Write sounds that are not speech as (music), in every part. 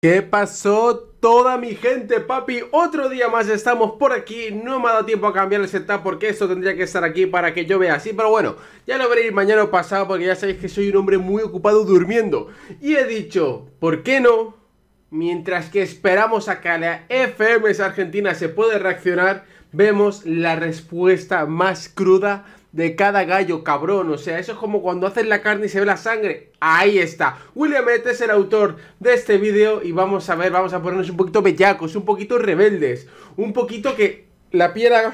¿Qué pasó toda mi gente, papi? Otro día más estamos por aquí No me ha dado tiempo a cambiar el setup porque esto tendría que estar aquí para que yo vea así Pero bueno, ya lo veréis mañana o pasado porque ya sabéis que soy un hombre muy ocupado durmiendo Y he dicho, ¿por qué no? Mientras que esperamos a que la FMS Argentina se puede reaccionar Vemos la respuesta más cruda de cada gallo, cabrón. O sea, eso es como cuando haces la carne y se ve la sangre. Ahí está. William es el autor de este vídeo y vamos a ver, vamos a ponernos un poquito bellacos, un poquito rebeldes, un poquito que la piel haga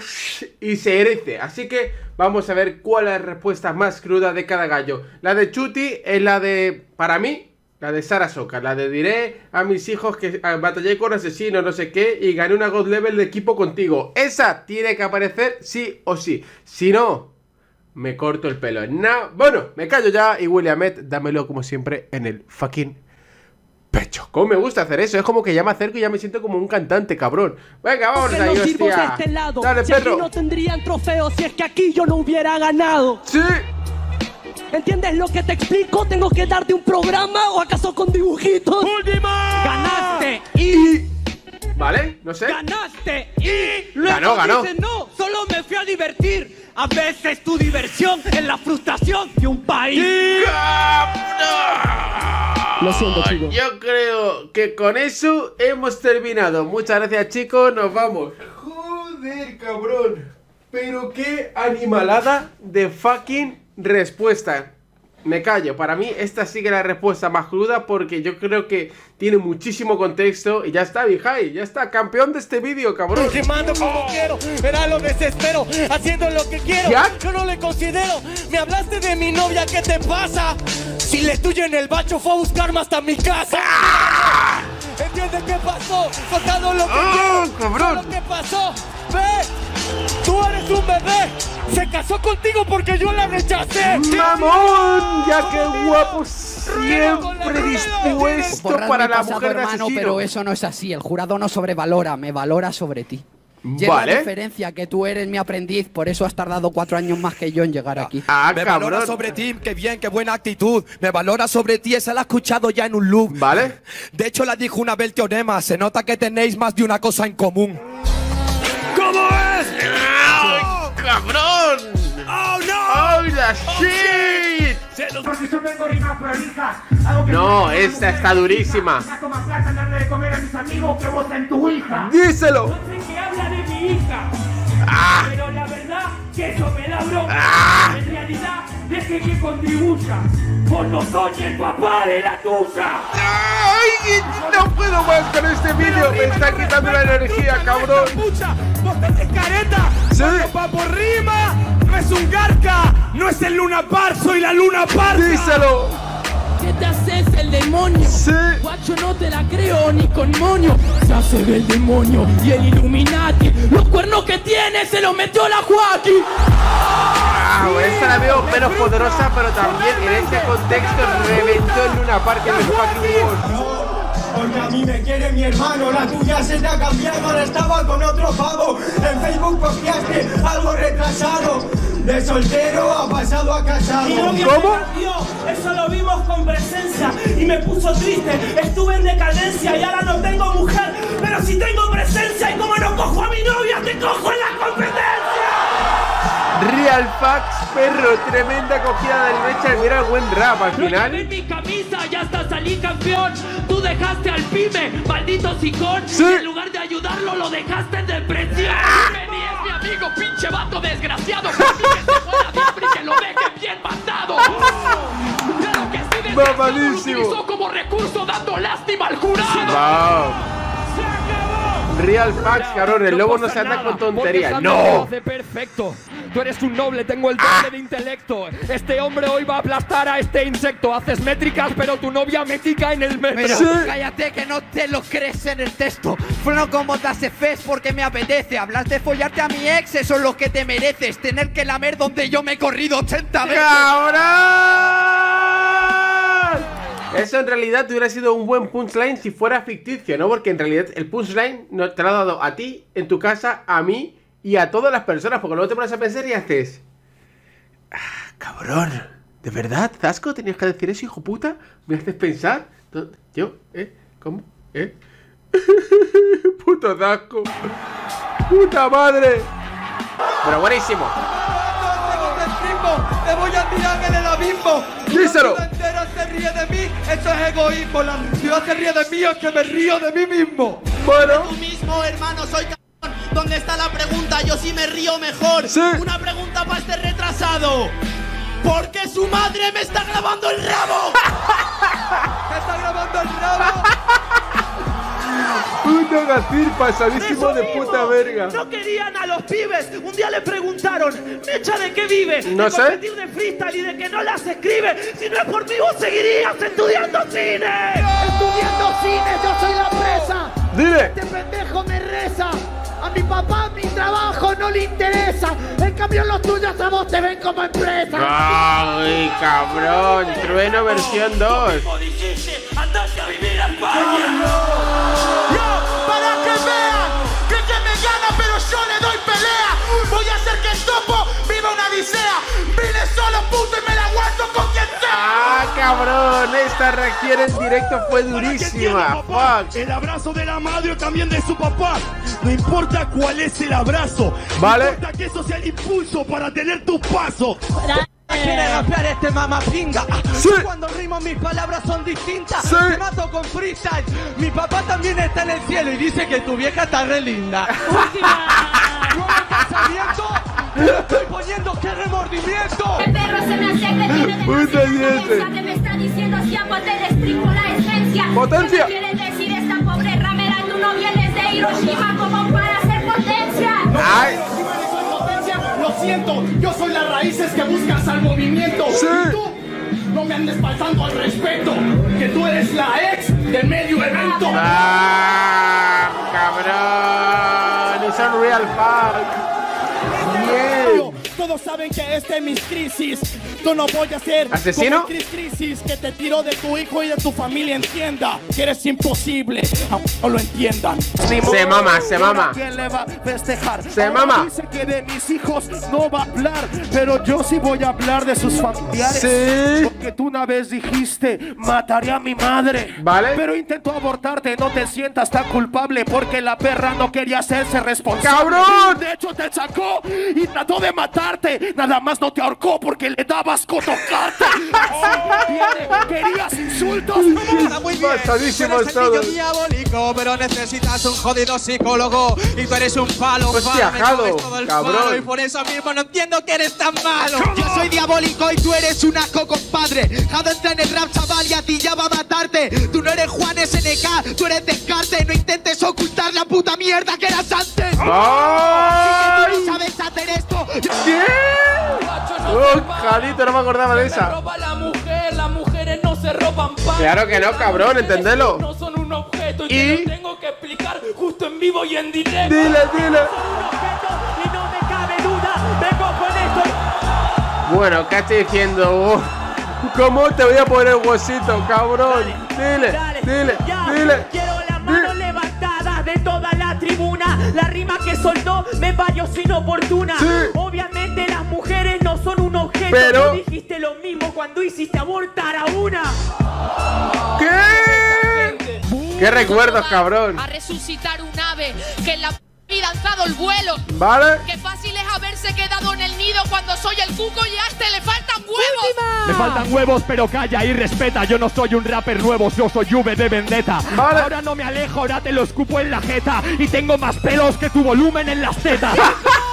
y se herece. Así que vamos a ver cuál es la respuesta más cruda de cada gallo. La de Chuti es la de, para mí, la de Sara Soka, la de diré a mis hijos que batallé con asesino, no sé qué, y gané una God Level de equipo contigo. Esa tiene que aparecer sí o sí. Si no, me corto el pelo. No, bueno, me callo ya y Williamet, dámelo como siempre en el fucking pecho. ¿Cómo me gusta hacer eso? Es como que ya me acerco y ya me siento como un cantante, cabrón. Venga, vamos ahí, hostia. Este Dale, si perro. Aquí no tendrían trofeos si es que aquí yo no hubiera ganado. Sí. ¿Entiendes lo que te explico? ¿Tengo que darte un programa o acaso con dibujitos? ¡Última! Ganaste y... ¿Vale? No sé. Ganaste y... Luego ganó, ganó. no, solo me fui a divertir. A veces tu diversión es la frustración de un país. Lo siento, chicos. Yo creo que con eso hemos terminado. Muchas gracias, chicos. Nos vamos. Joder, cabrón. Pero qué animalada de fucking respuesta. Me callo, para mí esta sigue la respuesta más cruda porque yo creo que tiene muchísimo contexto y ya está, Vijay, ya está, campeón de este vídeo, cabrón. mando como quiero, verá lo desespero, haciendo lo que quiero. Yo no le considero, me hablaste de mi novia, ¿qué te pasa? Si le tuyo en el bacho fue a buscarme hasta mi casa. ¡Ah! ¿Entiendes qué pasó? Soltado lo que ¡Oh, cabrón! Lo que pasó, ve, tú eres un bebé. Se casó contigo porque yo la rechacé. ¡Mamón! Ya que guapo siempre dispuesto para la mujer de hermano, Pero eso no es así. El jurado no sobrevalora, me valora sobre ti. Lleva vale. diferencia que tú eres mi aprendiz, por eso has tardado cuatro años más que yo en llegar aquí. Ah, me valora sobre ti, qué bien, qué buena actitud. Me valora sobre ti, esa la he escuchado ya en un loop. Vale. De hecho, la dijo una vez el teorema, se nota que tenéis más de una cosa en común. ¡Oh, la shit! No, esta está durísima. ¡Díselo! Ah. Pero la verdad que eso me da broma. Ah. En realidad, deje que contribuya. Por no soy el papá de la tuya. ¡Ay! No puedo más con este vídeo. Me está quitando la energía, cabrón. Vos tenés careta. Sí. Papo rima. No es un garca. No es el Luna Par. Soy la Luna Par. Díselo. ¿Qué te haces el demonio? Sí. Guacho, no te la creo ni con moño. Se hace el demonio y el Illuminati. Los cuernos que tiene se los metió la Joaquín. Ah, esta la veo menos poderosa, pero también en este contexto reventó en una parte del fucking porque a mí me quiere mi hermano, la tuya se te ha cambiado, ahora estaba con otro pavo. En Facebook posteaste algo retrasado. De soltero ha pasado a casado. ¿Cómo? Eso lo vimos con presencia y me puso triste. Estuve en decadencia y ahora no tengo mujer. Pero si tengo presencia y como no cojo a mi novia, te cojo en la competencia. Real Fax, perro, tremenda cogida del mecha. Mira el buen rap al final. mi camisa, ya hasta salí campeón. Tú dejaste al pyme, maldito sicón. En lugar de ayudarlo, lo dejaste en depresión. ¡Ah! es mi amigo, pinche vato desgraciado. Lo utilizó como recurso dando lástima al jurado. Wow. Real Fax, cabrón, el lobo no se anda con tonterías. ¡No! perfecto. Tú eres un noble, tengo el doble de intelecto. Este hombre hoy va a aplastar a este insecto. Haces métricas, pero tu novia métrica en el metro. cállate que no te lo crees en el texto. Fueron como te hace fes porque me apetece. Hablas de follarte a mi ex, eso es lo que te mereces. Tener que lamer donde yo me he corrido 80 veces. Eso en realidad hubiera sido un buen punchline si fuera ficticio, ¿no? Porque en realidad el punchline te lo ha dado a ti, en tu casa, a mí y a todas las personas. Porque luego te pones a pensar y haces... Ah, cabrón. ¿De verdad, Zasco? ¿Tenías que decir eso, hijo puta? ¿Me haces pensar? ¿Yo? ¿Eh? ¿Cómo? ¿Eh? (laughs) Puto dasco. Puta madre. Pero buenísimo. Te voy a tirar en el abismo. Díselo. La entera se ríe de mí. Eso es egoísmo. La ciudad se ríe de mí. Es que me río de mí mismo. Bueno. Tú mismo, hermano, soy cabrón. ¿Dónde está la pregunta? Yo sí me río mejor. Sí. Una pregunta para este retrasado. ¿Por qué su madre me está grabando el rabo? (laughs) ¿Qué está grabando el rabo? Puto Gacir pasadísimo de puta verga. No querían a los pibes. Un día le preguntaron, ¿Mecha de qué vive? No de sé. competir de freestyle y de que no las escribe. Si no es por mí, vos seguirías estudiando cine. Estudiando cine, yo soy la presa. Dile. Este pendejo me reza. A mi papá mi trabajo no le interesa. En cambio los tuyos a vos te ven como empresa. Ay, cabrón. Trueno versión 2. Como dijiste, andate a vivir a España. Odisea. Vine solo, puto, y me la aguanto con quien sea. Ah, cabrón. Esta reacción en directo fue durísima. Fuck. El abrazo de la madre o también de su papá. No importa cuál es el abrazo. Vale. No importa que eso sea el impulso para tener tus pasos. Quiere rapear este mamapinga. Sí. Cuando rimo mis palabras son distintas. Sí. Te mato con freestyle. Mi papá también está en el cielo y dice que tu vieja está re linda. (laughs) Nuevo qué remordimiento. El perro se me acerca tiene (laughs) demasiada que me está diciendo si te destripo la esencia. Potencia. ¿Qué me quiere decir esta pobre ramera? Tú no vienes de Hiroshima como para hacer potencia. Ay. Lo siento, yo soy las raíces que buscas al movimiento. Sí. Y tú no me andes faltando al respeto. Que tú eres la ex de medio evento. Ah, Todos saben que este es mi crisis. Tú no voy a ser ¿Asesino? como Crisis que te tiró de tu hijo y de tu familia. Entienda que eres imposible, aunque no lo entiendan. Se mama, se mama. ¿Quién le va a festejar? Se mama. Dice que de mis hijos no va a hablar, pero yo sí voy a hablar de sus familiares. Sí. Porque tú una vez dijiste, mataré a mi madre. Vale. Pero intentó abortarte, no te sientas tan culpable porque la perra no quería hacerse responsable. ¡Cabrón! De hecho, te sacó y trató de matarte. Nada más no te ahorcó porque le dabas con tocarte. (laughs) Así, ¿Querías insultos? Muy bien. Pasadísimos Tú eres el niño diabólico, pero necesitas un jodido psicólogo. Y tú eres un palo, Hostia, comes todo el cabrón. falo, Y por eso mismo no entiendo que eres tan malo. Yo soy diabólico y tú eres un asco, compadre. Jado entra en el rap, chaval, y a ti ya va a matarte. Tú no eres Juan SNK, tú eres Descarte. No intentes ocultar la puta mierda que eras antes. Tú ¡Ay! no sabes hacer esto. ¿Qué? Oh, Jalito, no me acordaba de esa. roba la mujer, las mujeres no se roban pan. Claro que no, cabrón, entendelo. No son un objeto y, ¿Y? te lo tengo que explicar justo en vivo y en directo. Dile, dile. Bueno, ¿qué estoy diciendo? Oh, ¿Cómo te voy a poner huesito, cabrón? Dile, Dale, dile, ya. dile. Quiero las manos Dile. levantadas de toda la tribuna. La rima que soltó me pareció inoportuna. Sí. Obviamente las mujeres no son un objeto. Pero- Tú dijiste lo mismo cuando hiciste abortar a una. ¿Qué? ¿Qué recuerdos, cabrón? A resucitar un ave que en la vida ha alzado el vuelo. ¿Vale? Cuando soy el cuco y a este le faltan huevos. Me faltan huevos, pero calla y respeta. Yo no soy un rapper nuevo, yo soy V de Vendetta. Vale. Ahora no me alejo, ahora te lo escupo en la jeta. Y tengo más pelos que tu volumen en las tetas. (laughs)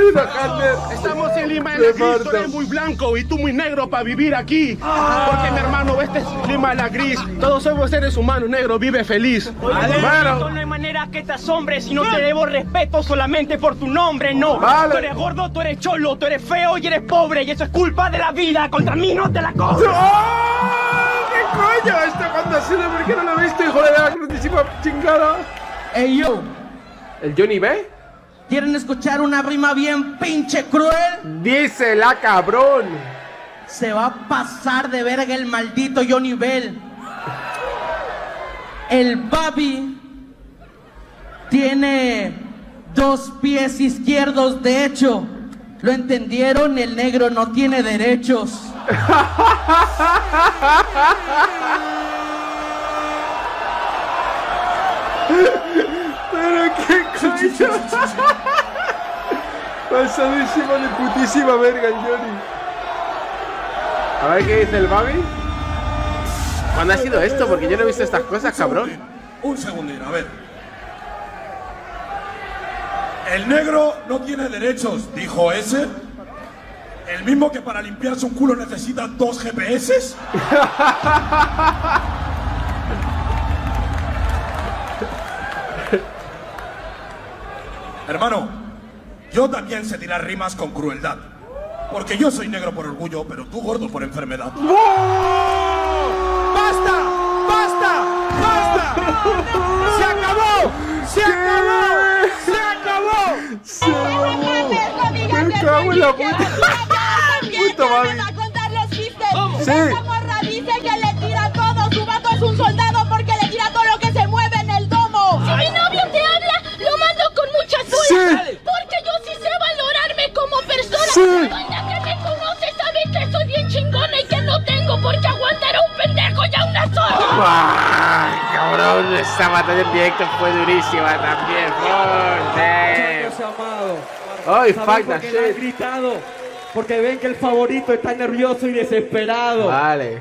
Jodido, Hunter. Estamos en Lima, en Se la gris, tú eres muy blanco y tú muy negro para vivir aquí. Porque mi hermano, este es Lima, la gris. Todos somos seres humanos, negro, vive feliz. Bueno, No hay manera que te asombres y no te debo respeto solamente por tu nombre, no. Vale. Tú eres gordo, tú eres cholo, tú eres feo y eres pobre y eso es culpa de la vida. Contra mí no te la cobro. ¡Oh! ¿Qué coño? ¿Esto cuándo ha sido? ¿Por qué no lo he visto, hijo de la grandísima chingada? Ey, yo, ¿El Johnny B? ¿Quieren escuchar una rima bien pinche cruel? Dísela, cabrón. Se va a pasar de verga el maldito Johnny Bell. El Babi tiene dos pies izquierdos, de hecho. ¿Lo entendieron? El negro no tiene derechos. (laughs) Pero qué coño. Pasadísimo de putísima verga el Johnny. A ver qué dice el Babi. ¿Cuándo ha sido esto? Porque yo no he visto estas cosas, cabrón. Un segundito, a ver. El negro no tiene derechos, dijo ese. El mismo que para limpiarse un culo necesita dos GPS. (laughs) Hermano, yo también sé tirar rimas con crueldad. Porque yo soy negro por orgullo, pero tú gordo por enfermedad. ¡Basta! ¡Basta! ¡Basta! ¡Se acabó! ¡Se acabó! ¡Se acabó! ¡Se acabó! ¡Me cago en la puta! ¡Puta madre! a contar los chistes. Sí. Esta morra dice Esta batalla en directo fue durísima también. ¡Ay, ¿Saben fuck that shit! gritado? Porque ven que el favorito está nervioso y desesperado. Vale.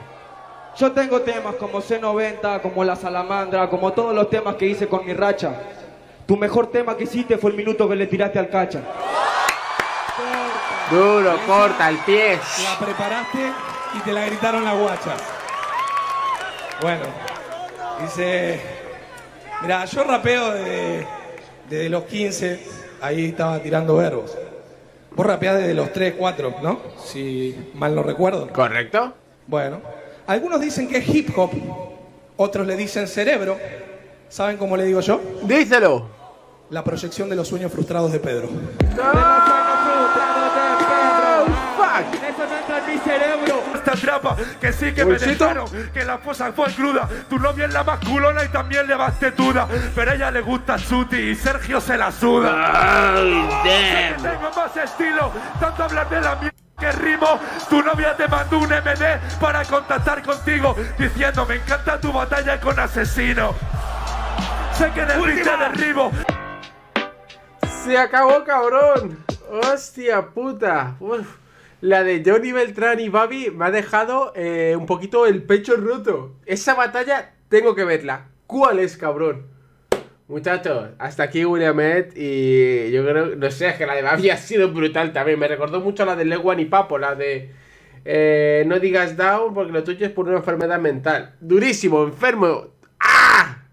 Yo tengo temas como C90, como La Salamandra, como todos los temas que hice con mi racha. Tu mejor tema que hiciste fue el minuto que le tiraste al cacha. Duro, corta, el pie. La preparaste y te la gritaron las guachas. Bueno, dice. Mira, yo rapeo de- desde los 15, ahí estaba tirando verbos. Vos rapeás desde los 3, 4, ¿no? Si mal no recuerdo. ¿Correcto? Bueno, algunos dicen que es hip hop, otros le dicen cerebro. ¿Saben cómo le digo yo? Díselo. La proyección de los sueños frustrados de Pedro. Eso cerebro. Esta trapa, que sí que me dejaron, que la fosa fue cruda. Tu novia es la más culona y también le vas tetuda. Pero a ella le gusta Chuti y Sergio se la suda. Sé que tengo más estilo, tanto hablar de la mierda que rimo. Tu novia te mandó un MD para contactar contigo, diciendo me encanta tu batalla con asesino. Sé que ring te derribo. Se acabó, cabrón. Hostia puta. Uf. La de Johnny Beltrán y Babi me ha dejado eh, un poquito el pecho roto. Esa batalla tengo que verla. ¿Cuál es, cabrón? Muchachos, hasta aquí Williamet y yo creo, no sé, es que la de Babi ha sido brutal también. Me recordó mucho a la de Leguan y Papo, la de eh, no digas down porque lo tuyo es por una enfermedad mental. Durísimo, enfermo. ¡Ah!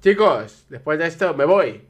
Chicos, después de esto me voy.